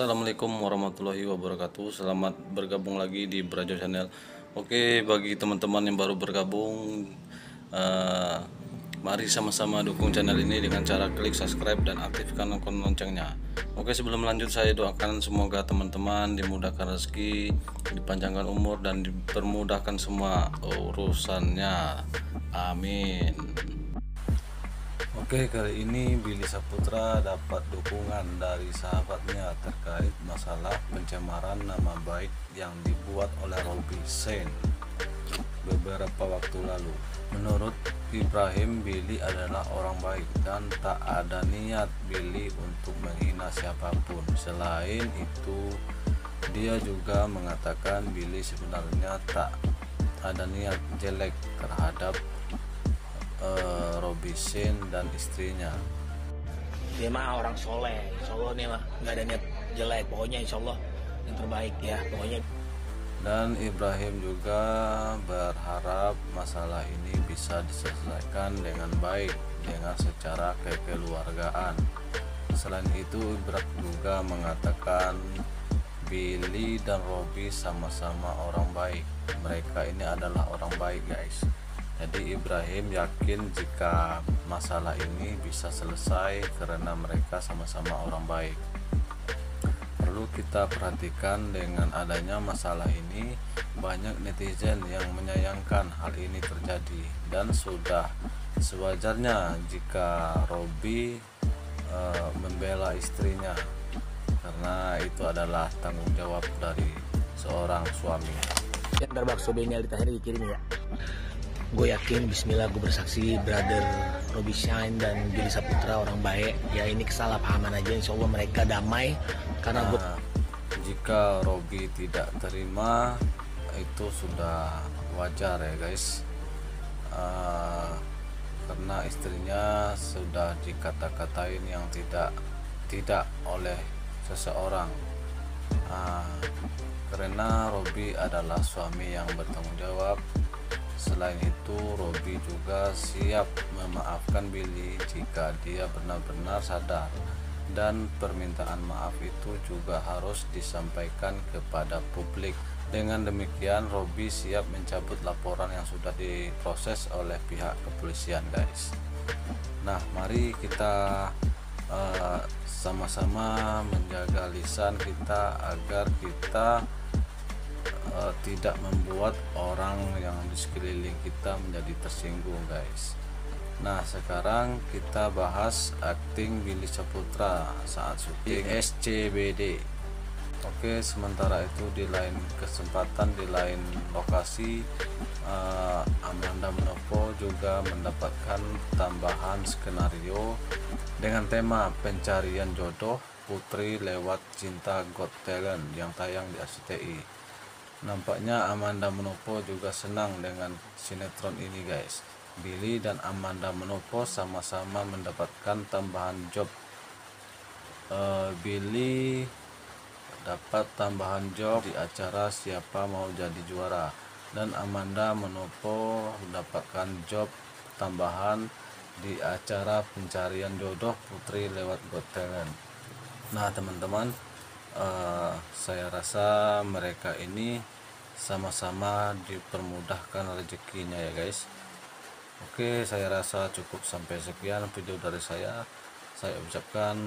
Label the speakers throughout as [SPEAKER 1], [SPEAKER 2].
[SPEAKER 1] Assalamualaikum warahmatullahi wabarakatuh. Selamat bergabung lagi di Brajo Channel. Oke bagi teman-teman yang baru bergabung uh, Mari sama-sama dukung channel ini dengan cara klik subscribe dan aktifkan loncengnya. Oke sebelum lanjut saya doakan semoga teman-teman dimudahkan rezeki Dipanjangkan umur dan dipermudahkan semua urusannya. Amin Oke kali ini Billy Saputra dapat dukungan dari sahabatnya terkait masalah pencemaran nama baik yang dibuat oleh Robby Sen beberapa waktu lalu. Menurut Ibrahim, Billy adalah orang baik dan tak ada niat Billy untuk menghina siapa pun. Selain itu, dia juga mengatakan Billy sebenarnya tak ada niat jelek terhadap uh, Robisin dan istrinya.
[SPEAKER 2] Dia mah orang soleh. Allah nih mah nggak ada niat jelek. Pokoknya insya Allah yang terbaik ya pokoknya.
[SPEAKER 1] Dan Ibrahim juga berharap masalah ini bisa diselesaikan dengan baik dengan secara kekeluargaan. Selain itu Ibrahim juga mengatakan Billy dan Robi sama-sama orang baik. Mereka ini adalah orang baik guys jadi Ibrahim yakin jika masalah ini bisa selesai karena mereka sama-sama orang baik. Perlu kita perhatikan dengan adanya masalah ini banyak netizen yang menyayangkan hal ini terjadi dan sudah sewajarnya jika Robi e, membela istrinya karena itu adalah tanggung jawab dari seorang suami.
[SPEAKER 2] Yang terbakso Benial di dikirim ya gue yakin Bismillah gue bersaksi brother Robi Shine dan Billy Saputra orang baik. Ya ini kesalahpahaman aja. Insya Allah mereka damai karena gue
[SPEAKER 1] nah, jika Robi tidak terima itu sudah wajar ya guys. Uh, karena istrinya sudah dikata-katain yang tidak tidak oleh seseorang. Uh, karena Robi adalah suami yang bertanggung jawab Selain itu, Robi juga siap memaafkan Billy jika dia benar-benar sadar dan permintaan maaf itu juga harus disampaikan kepada publik. Dengan demikian, Robi siap mencabut laporan yang sudah diproses oleh pihak kepolisian, guys. Nah, mari kita eh, sama-sama uh, menjaga lisan kita agar kita uh, tidak membuat orang yang di sekeliling kita menjadi tersinggung guys. Nah sekarang kita bahas akting Billy Saputra saat syuting SCBD Oke sementara itu di lain kesempatan di lain lokasi uh, Amanda Menopo juga mendapatkan tambahan skenario dengan tema pencarian jodoh putri lewat cinta God Talent yang tayang di RCTI Nampaknya Amanda Menopo juga senang dengan sinetron ini guys. Billy dan Amanda Menopo sama-sama mendapatkan tambahan job. Uh, Billy dapat tambahan job di acara Siapa Mau Jadi Juara dan Amanda Menopo mendapatkan job tambahan di acara pencarian jodoh putri lewat Got. Nah teman-teman uh, saya rasa mereka ini sama-sama dipermudahkan rezekinya ya guys. Oke saya rasa cukup sampai sekian video dari saya. Saya ucapkan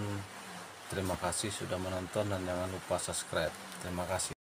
[SPEAKER 1] terima kasih sudah menonton dan jangan lupa subscribe. Terima kasih